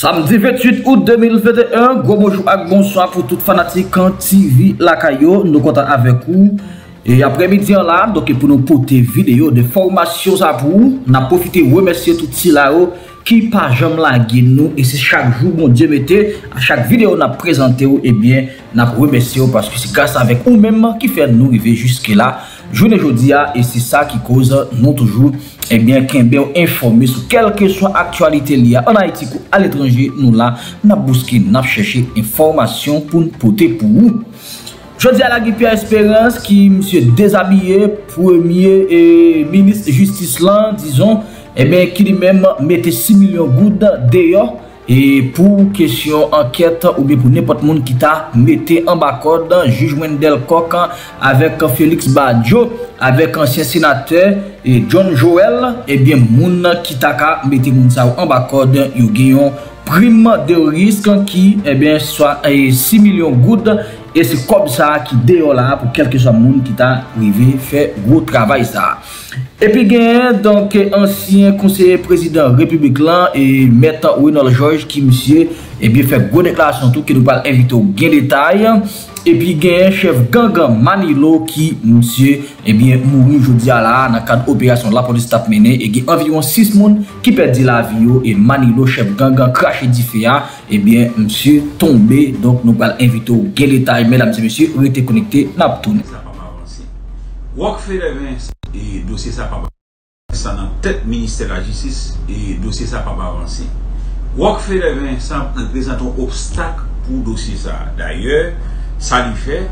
Samedi 28 août 2021, gros bonjour ak bonsoir pou tout fanatik an TV Lakayo, nou kontan avek ou. E apre midi an la, doke pou nou pote video de formasyon sa pou, na profite tout touti la yo ki pa jom la gen nou. E se chak jou bon diye mette, a chak video na prezante ou, ebyen, na wemesye ou paske se gasa avek ou menman ki fè nou rive juske la. Jounen jodi a, e se sa ki koza nou toujou, ebyen kenbe ou informe sou kelke sou aktualite li a an Haiti al etranje nou la nap bouske nap chèche informasyon pou nou pote pou ou. Jodi a la gipi a esperans ki msye dezabye premier e ministre justice lan, dizon, ebyen eh ki li menm mette 6 milyon goud deyo, E pou kesyon anket ou be pou nepot moun ki ta mette an bakod jujwen del Koch avek Felix Badiou avek ansyen senater e John Joel Ebyen moun ki ta ka mette moun sa ou an bakod Yo genyon prim de risk ki ebyen swa e a 6 milyon goud E se kob sa ki deyo la pou kelke sa moun ki ta rive fe gwo travay sa. Epi gen, donk ansyen konseye prezident republik lan e metan Winol George ki msye e bi fè gwo deklarasyon tou ki nou pal evite ou gen detay. epi genye chef gangan Manilo ki monsye ebyen eh mouni jodi ala nan kad operasyon la polis tap mene e gen environ 6 moun ki perdi la viyo oh. e Manilo chef gangan krashe di feya ebyen eh monsye tombe donk nou pal invito gen letay mesdames et monsye ou ete konekte nap toune Wak fe reven e dosye sa pa ba sa nan tet minister la jistis e dosye sa pa ba avanse Wak fe reven sa nan prezanton obstak pou dosye sa d'ayor sa li fe,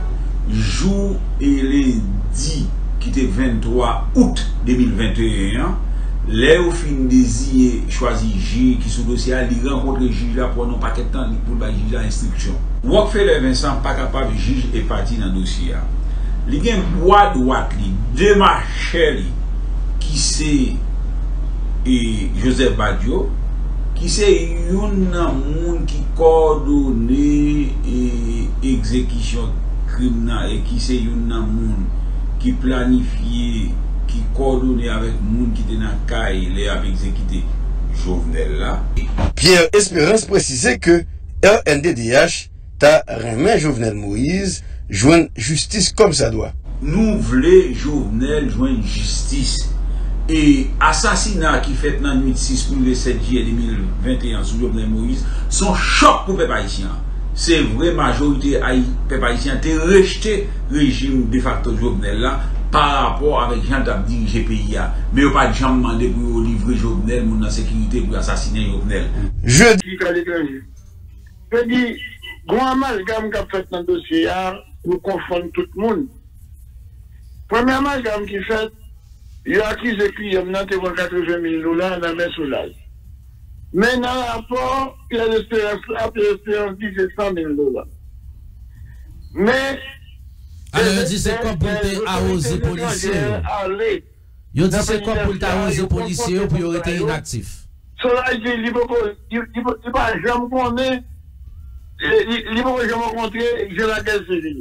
jou e le di ki te 23 out 2021, le ou fin dezi chwazi ji ki sou dosya li renkontre ji la pou anon paket tan li pou ba ji la instriksyon. Wakfele Vincent pa kapab ji e pati nan dosya. Li gen wad wad li, demache li ki se e Joseph Badiou, ki se yon nan moun ki kordone e ekzekisyon krim nan e ki se yon nan moun ki planifiye ki kordone avèk moun ki te nan kay le ap ekzekite Jovenel la. Pierre Esperance prezise ke RNDDH ta remen Jovenel Moïse jwen justice kom sa doa Nou vle Jovenel jwen justice. E asasina ki fet nan 8-6 pou 7 jye 2021 sou Jovenel Moïse son chok pou pep Haitien. Se vre majorite pep Haitien te rejte rejim de facto Jovenel la par rapport avek jan tap dirije peyi ya. Me yo pa jan mande pou yo livre Jovenel moun nan sekirite pou asasine Jovenel. Je di kalè kalè. Je di, gwa bon amalgam kap fet nan dosye ya, nou konfon tout moun. Premè amalgam ki fet yo akize kliyem nan te von 80.000 lola nan men soulaj. Men nan rapor, yon espérance di se 100.000 lola. Men, Yo di se kwa pou te arose polisye yo. Yo di se kwa pou te arose polisye yo pou yo rete inaktif. Soulaj di li boko, li bo jom konen, li boko jom kontre, je la kese li.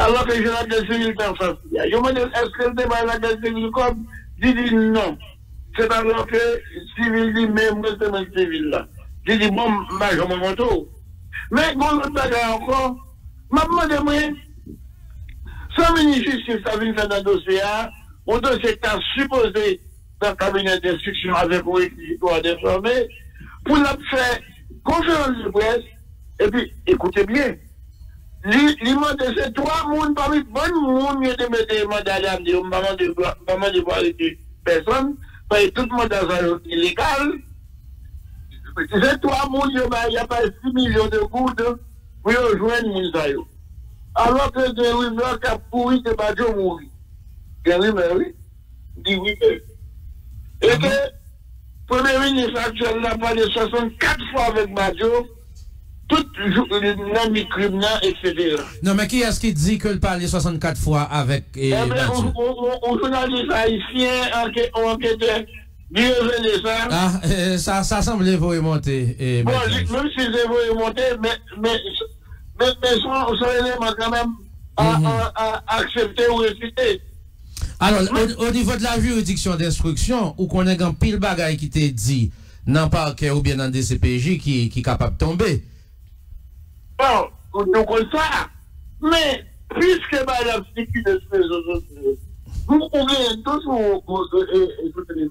Alon ke jen la gel sivil tan sasy ya. Yo mwen eske lte bay la gel sivil kom, di di non. Se tan lò ke sivil di men mwen semen sivil la. Di di bon, mwen jom mwen tou. Men, goun lout bagay ankon, mwen mwen demwen, san meni justice sa vin fè nan dosye a, ou dosye tan suppose dan kabinet d'instruction avek ou eklijiko a deforme, pou la fè konferans de pres, e pi, ekoute bien, Li mande se 3 moun pami bon moun yon te mette mandali amdi yon maman de voile di person paye tout mandal sa yon ilegal se 3 moun yon paye 6 milyon de goud pou yon jwen moun sa yon alwa ke de yon mwen ka pouri te badyo mouri gen yon mwen di wipe e ke premye ministre aktuel la pale 64 fwa vek badyo tout nan mi krim nan, etc. Non, men ki eski di ke l pale 64 fwa avek badyo? Ou jounaliste haisyen, ou anketen, di revene sa. Ah, sa semble vo e monte. Bon, mèm si ze vo e monte, men Men son eleman kan men a aksepte ou resite. Alors, au nivou de la juridiksyon d'instruksyon, ou konen gan pil bagay ki te di, nan parquet ou bien dans DCPJ qui qui capable de tomber. Bon, nous comme ça. Mais, puisque la sécurité des réseaux sociaux, vous pouvez toujours écouter les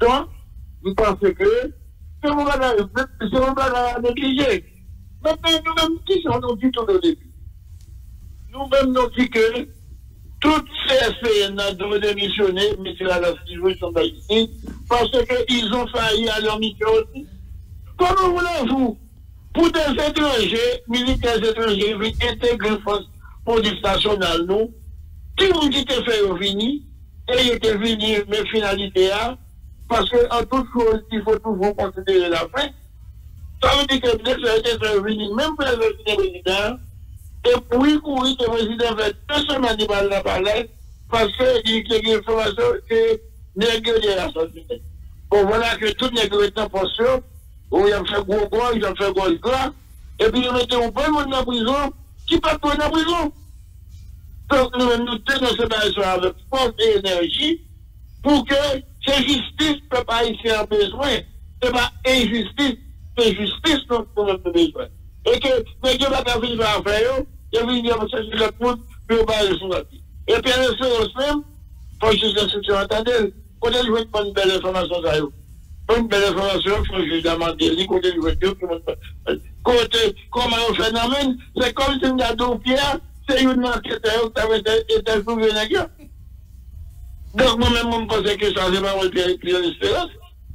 Donc, vous pensez que c'est mon bagage négligé. Mais nous-mêmes, qui sommes dit tout au début Nous-mêmes, nous dit que toutes ces CSPN doivent démissionner, mais c'est la situation ici, parce qu'ils ont failli à leur mission aussi. Comment voulez-vous, pour des étrangers, militaires étrangers, venir intégrer force police nationale, nous, qui vous dit que fait venir, et il était venu, mais finalité là, parce qu'en toute chose, il faut toujours considérer la fin. Ça veut dire que le était venir, même pour le président, et puis courir que le président fait deux semaines de balle la palais, parce qu'il y a une information que négocier la société. Bon, voilà que tout négocier est en posture, où il a fait gros gros, il a fait gros gros, et puis il mettait un bon monde en prison, qui pas pas en prison? Donc nous nous tenons cette situation avec force et énergie pour que ces justice ne peut pas ici en besoin. Ce n'est pas injustice, c'est justice dont nous avons besoin. Et que les gens ne peuvent pas faire, ils viennent chercher le monde pour bailler sur la vie. Et puis, les choses même, pour que ces institutions entendent, quand elles jouent une belle information, ça y Une belle information, je demande des quand elles jouent côté, comment on phénomène, c'est comme si on a deux pierres, c'est une enquête qui avait été souveraine. Donc, moi-même, je pense que ça, c'est pas moi qui ai l'espérance.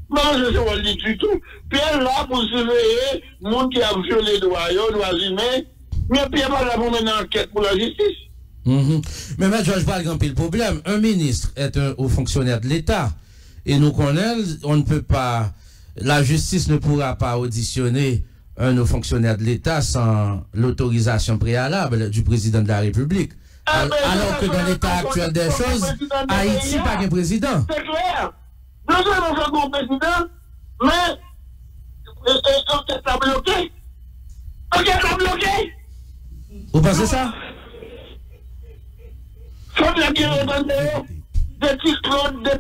Moi, je sais pas du tout. Puis elle là pour surveiller le monde qui a violé les droits, les droits humains, mais puis elle pas là pour une enquête pour la justice. Mm Mais M. Georges pas le problème. Un ministre est un haut fonctionnaire de l'État. Et nous connaissons, on ne peut pas, la justice ne pourra pas auditionner un haut fonctionnaire de l'État sans l'autorisation préalable du président de la République. Ah, alors que dans l'état actuel des choses, Haïti pas de président. C'est clair. Nous avons un bon président, mais on t'a bloqué. On t'a bloqué. Vous pensez ça? Faut bien qu'il y ait des petits clones, des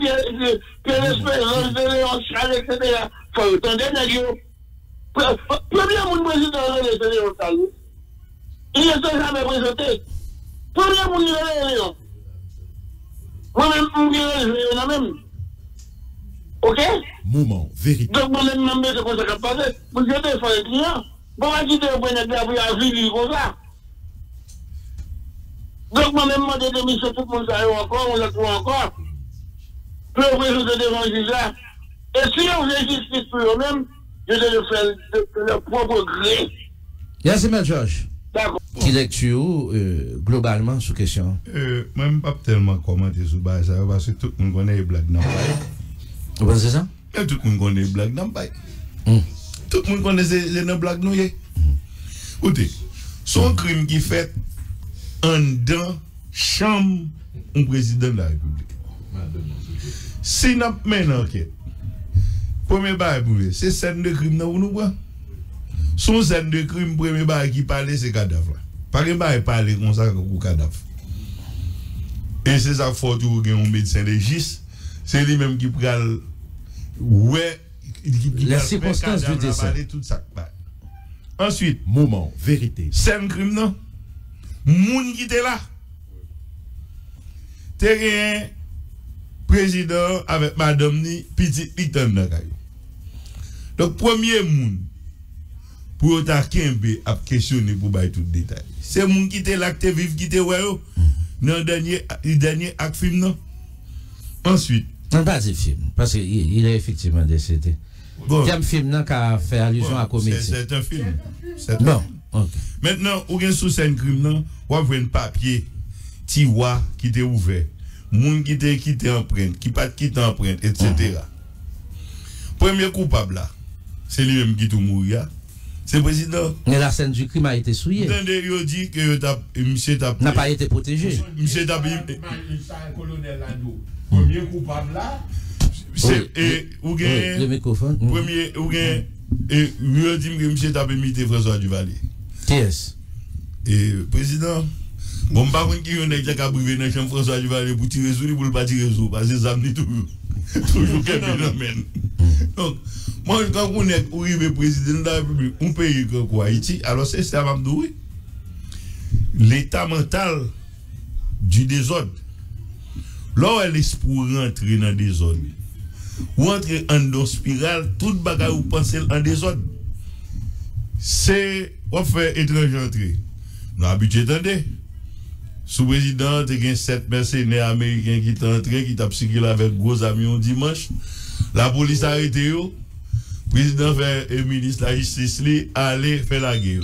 Pierre Espérance, des Léon Charles, etc. Faut attendre, Nagio. Premier mon président, c'est Léon Charles. Il ne s'est jamais présenté. Premier mon c'est Léon. Moi-même, je suis Léon même. Ok? Moment, vérité. Donc, moi-même, je me ça. Vous êtes des frères clients. Bon, dit vous êtes à vivre comme ça. Donk mwen men mwen de demisyon tout moun sa yo ankon, moun sa tou ankon. Plou mwen yo de devan jiza. E si yo vle jistis pou yo men, yo de le fèl le propre gré. Yase men George. D'akon. Ki lek tu yo, euh, globalman sou kesyon? Mwen euh, mpap telman komante sou ba sa yo, vase tout moun konen e blag nan bay. Ou ban se sa? Mwen tout moun konen e blag nan bay. Tout moun konen se le nan blag nou ye. Ou te, son krim ki fèt, an dan chanm un prezident la republik. Si nap men anket, pweme bay e pouve, se sen de krim nan ou nou wwa? Son sen de krim pweme bay e ki pale se kadaf la. Pake bay e pale kon sa kakou kadaf. E se sa fotou gen yon medsen legis, se li menm ki pral wè, la sekonstans de desa. Ensuite, mouman, verite. Sen krim nan? Moun qui était là te gen président avec madame ni petit litan dans donc premier moun pour ta kembe a questionner pour bay tout détail c'est moun qui était là qui te vive qui te ouais dans dernier le dernier acte film non ensuite pas film, parce qu'il il est effectivement décédé. bon. Quel film n'a qu'à faire allusion bon, à comédie? c'est c'est un film Bon, Maintenant, ou gen sous scène crime nan, ou avè un papier, tiwa qui te ouvert, moun qui te qui te empreinte, qui pas qui te empreinte, etc. Premier coupable là, c'est lui-même qui tout mourir. C'est le président. Mais la scène du crime a été souillée. Attendez, il dit que yo tap- monsieur tap. N'a pas été protégé. Monsieur tap. colonel Lando. Premier coupable là. C'est, et, ou Oui, gen, le microphone. Mm. premier, ou gen, et, yo dit que monsieur tap imité François Duvalier. Yes. E, prezident, bon pa kon ki yon ek jak abrive nan chan François Duvalier pou tire sou li pou l'pa tire sou, pa se zamni toujou, toujou kepe nan men. Donk, mwen kan kon ek ou rive prezident da republik, ou peyi kon kwa iti, alo se se amamdoui, l'etat mental du dezod. Lò el espou rentre nan dezod. Ou rentre an don spiral, tout bagay ou pansel an dezod. C'est, on fait étranger. Nous habitués, attendez. Sous-président, tu as 7 mercenaires américains qui sont entrés, qui t'ont circulé avec gros avions dimanche. La police a arrêté eux. Président fait et ministre de la justice li faire la guerre.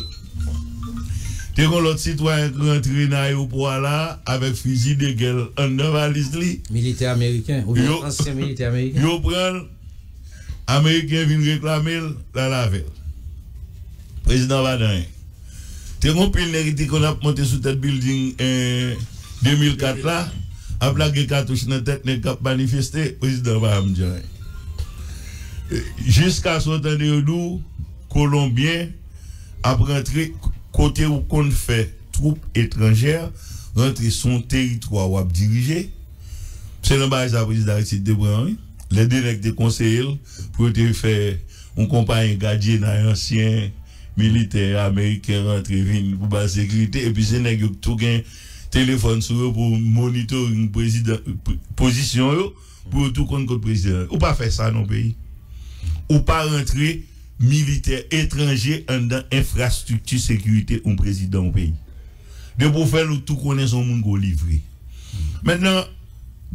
T'es qu'on l'autre citoyen qui rentre dans l'aéroport là avec fusil de guerre en dans valise li. Militaire américain, ou bien ancien militaire américain. Yo prend américain vient réclamer la laver. Président va dans rien. T'es qu'on pile nèg qui qu'on a monté sous tête building en 2004 là, a plaqué cartouche dans tête nèg qui manifester, président va me dire. rien. Euh, Jusqu'à ce temps de nous, Colombiens, après rentrer côté où qu'on fait troupes étrangères, rentrer son territoire ou à diriger, c'est le bas de président Aristide Debran, oui. Les de conseillers pour faire une compagnie gardien dans un ancien militaire américain rentrer vin pour la sécurité et puis c'est qui tout gain téléphone sur eux pour monitorer président position pour tout compte contre président. Ou pas faire ça dans le pays? Ou pas rentrer militaire étranger en dans infrastructure sécurité un président au pays? De pour faire tout connaît son monde livré. Maintenant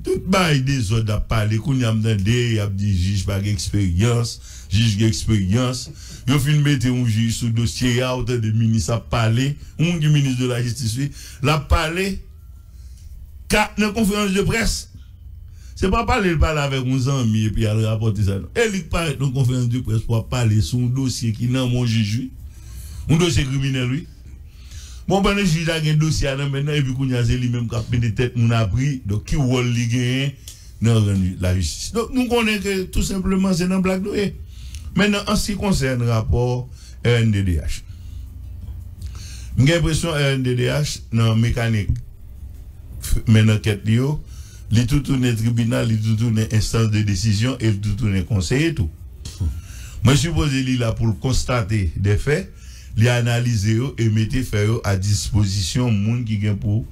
tout bail des autres à parler qu'on y a demandé y a dit juge par expérience juge d'expérience. Yo fin mettre un juge sous dossier a autant de ministres à parler. Un qui ministre de la justice l'a parlé. Car dans conférence de presse. C'est pas parler il parle avec un ami et puis il rapporter ça. Et il parle dans conférence de presse pour parler sur un dossier qui dans mon juge un dossier criminel oui Bon, ben, juge a un dossier là maintenant, et puis qu'on y a c'est lui-même qui a pris des têtes, mon abri, donc qui rôle li gagne dans la justice. Donc, nous connaissons que tout simplement c'est dans blague doué. Maintenant, en ce qui concerne le rapport RNDDH, j'ai l'impression que RNDDH, dans la mécanique, mais enquête, il est tout tourné tribunal, il tout tourné instance de décision, et il tout tourné conseil et tout. Moi, je suppose qu'il est là pour constater des faits, li analize yo e mette fè yo a disposisyon moun ki gen pou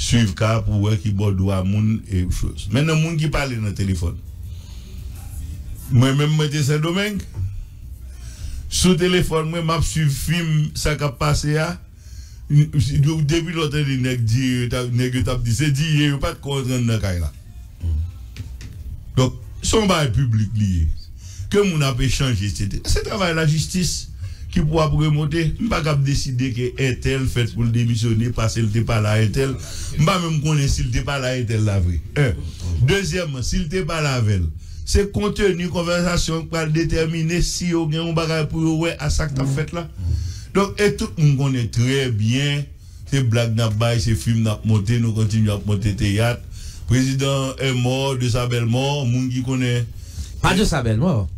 suiv ka pou wè ki bo do a moun e ou chos. Men nan moun ki pale nan telefon. Mwen men mwete se domen. Sou telefon mwen map suiv film sa ka pase ya. Depi lote li nek di, nek yo tap di, se di ye yo pat kontran nan kay la. Dok, son ba e publik liye. Ke moun ap e chanji, se travay la jistis. ki pou ap remonte, mba kap deside ke etel fet pou l demisyone pas el te pala etel, mba mwen konen sil te pala etel la vre. Dezyèmman, sil te pala vel, se kontenu konversasyon kwa determine si yo gen yon bagay pou yo we asak ta fet la. Donk etout mwen konen tre bien, se blag nap bay, se film nap monte, nou kontinu ap monte teyat, prezident e mor, de sa bel mor, moun ki konen... Pa de sa bel mor?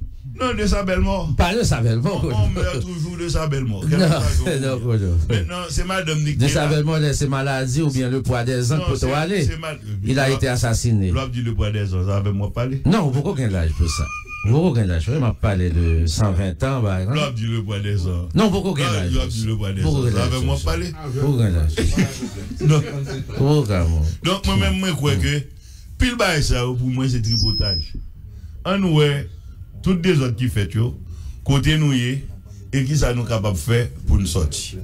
Non, de sa belle mort. Pas de sa belle mort. On meurt toujours de sa belle mort. Non, non, non. Maintenant, c'est Madame Nick. De sa belle mort, c'est maladie ou bien le poids des ans Non, pour te aller. Il a été assassiné. L'homme dit le poids des ans, ça avait moi parlé. Non, pourquoi aucun âge pour ça? Pourquoi aucun âge? Il m'a parlé de 120 ans, par exemple. L'homme dit le poids des ans. Non, pourquoi aucun Non, âge? L'homme dit le poids des ans, ça avait moi parlé. Pourquoi aucun âge? Donc, Pourquoi donc moi-même, moi, je crois que, pile bail ça, pour moi, c'est tripotage. En ouais, tout de zot ki fet yo, kote nou ye, e ki sa nou kapap fe pou nou soti.